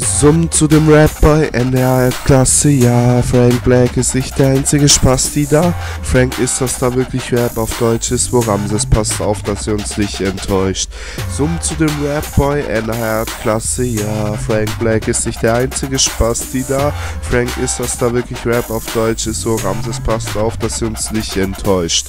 Summ zu dem Rap bei NDR Klasse, ja. Frank Black ist nicht der einzige Spasti da. Frank ist das da wirklich Rap auf Deutsch ist, wo Ramses passt auf, dass er uns nicht enttäuscht. Summ zu dem Rap Boy, NDR Klasse, ja. Frank Black ist nicht der einzige Spasti da. Frank ist das da wirklich Rap auf Deutsch ist, wo Ramses passt auf, dass er uns nicht enttäuscht.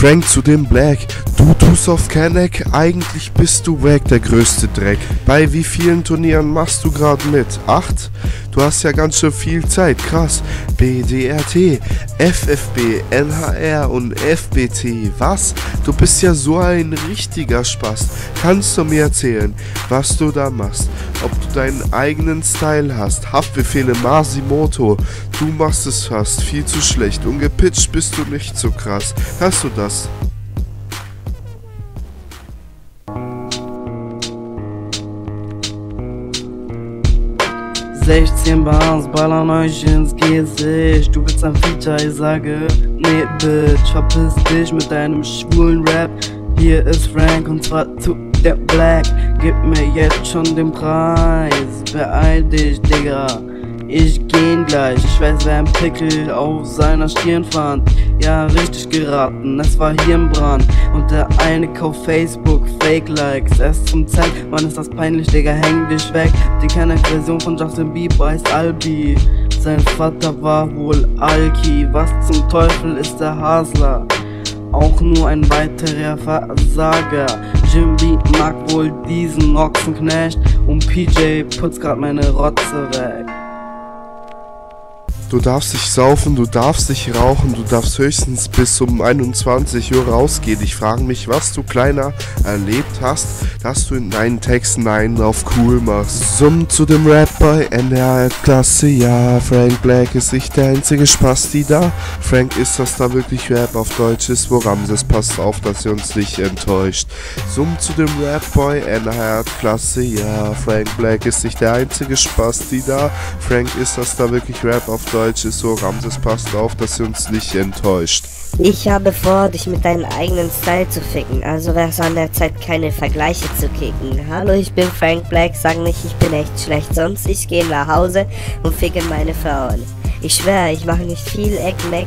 Frank zu dem Black, du tust auf Kenneck, eigentlich bist du weg, der größte Dreck. Bei wie vielen Turnieren machst du grad mit? Acht? Du hast ja ganz schön viel Zeit, krass. BDRT, FFB, NHR und FBT, was? Du bist ja so ein richtiger Spaß. Kannst du mir erzählen, was du da machst? Ob du deinen eigenen Style hast? Haftbefehle Masimoto, du machst es fast viel zu schlecht und gepitcht bist du nicht so krass. Hast du das? 16 Bars ballern euch ins Gesicht. Du willst ein Feature, ich sage, nee, Bitch, verpiss dich mit deinem schwulen Rap. Hier ist Frank und zwar zu der Black. Gib mir jetzt schon den Preis. Beeil dich, Digga. Ich geh gleich, ich weiß, wer ein Pickel auf seiner Stirn fand. Ja, richtig geraten, es war Hirnbrand. Und der eine kauft Facebook Fake-Likes. Erst zum Zeit, wann ist das peinlich, Digga, häng dich weg. Die keine Version von Justin Bieber heißt Albi. Sein Vater war wohl Alki. Was zum Teufel ist der Hasler? Auch nur ein weiterer Versager. Jimmy mag wohl diesen Ochsenknecht und PJ putzt grad meine Rotze weg. Du darfst nicht saufen, du darfst nicht rauchen, du darfst höchstens bis um 21 Uhr rausgehen. Ich frage mich, was du kleiner erlebt hast, dass du in deinen Texten einen auf cool machst. Summ zu dem Rap bei NDR Klasse, ja. Frank Black ist nicht der einzige Spasti da. Frank ist das da wirklich Rap auf Deutsch ist, wo Ramses passt auf, dass er uns nicht enttäuscht. Summ zu dem Rap Boy, NDR Klasse, ja. Frank Black ist nicht der einzige Spasti da. Frank ist das da wirklich Rap auf Deutsch Ist so, Ramses passt auf, dass sie uns nicht enttäuscht. Ich habe vor, dich mit deinem eigenen Style zu ficken, also wäre es an der Zeit, keine Vergleiche zu kicken. Hallo, ich bin Frank Black, sag nicht, ich bin echt schlecht, sonst ich gehe nach Hause und ficke meine Frauen. Ich schwöre, ich mache nicht viel Eckmeck.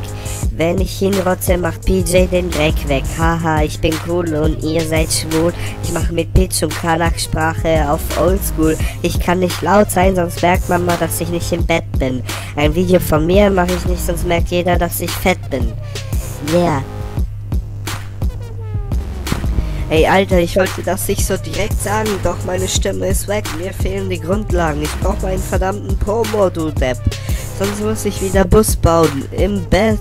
Wenn ich hinrotze, macht PJ den Dreck weg. Haha, ich bin cool und ihr seid schwul. Ich mache mit Pitch und Kanak-Sprache auf Oldschool. Ich kann nicht laut sein, sonst merkt man mal, dass ich nicht im Bett bin. Ein Video von mir mache ich nicht, sonst merkt jeder, dass ich fett bin. Yeah. Ey, Alter, ich wollte das nicht so direkt sagen, doch meine Stimme ist weg. Mir fehlen die Grundlagen. Ich brauche meinen verdammten Promo, du Depp. Sonst muss ich wieder Bus bauen. Im Bett.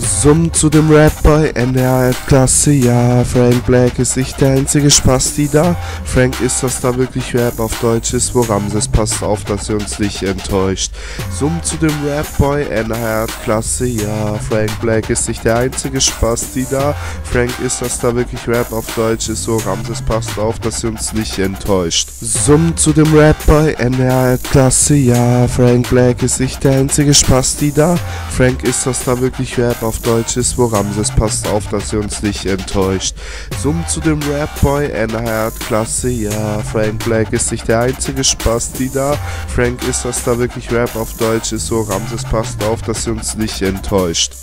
Summ zu dem Rap bei NDR Klasse, ja. Frank Black ist nicht der einzige Spasti da. Frank ist das da wirklich Rap auf Deutsch ist, wo Ramses passt auf, dass er uns nicht enttäuscht. Summ zu dem Rap Boy, NDR Klasse, ja. Frank Black ist nicht der einzige Spasti da. Frank ist das da wirklich Rap auf Deutsch ist, wo Ramses passt auf, dass er uns nicht enttäuscht. Summ zu dem Rap Boy, NDR Klasse, ja. Frank Black ist nicht der einzige Spasti da. Frank ist das da wirklich Rap auf Deutsch ist, wo Ramses passt auf, dass er uns nicht enttäuscht. Summ zu dem Rap Boy, Enhard, Klasse, ja. Frank Black ist nicht der einzige Spasti da. Frank ist das da wirklich Rap auf Deutsch ist, wo Ramses passt auf, dass er uns nicht enttäuscht.